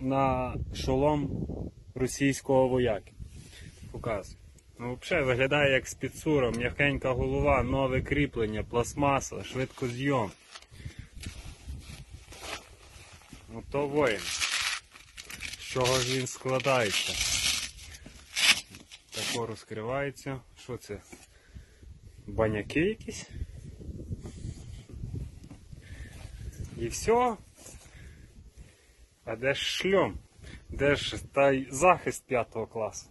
на шолом російського вояки. Показую. Ну, взагалі виглядає як спецура, м'якенька голова, нове кріплення, пластмаса, швидкозйом. Ну то воїн. З чого ж він складається? Тако розкривається. Що це? Баняки якісь? І все. А де ж шльом? Де ж та й захист п'ятого класу?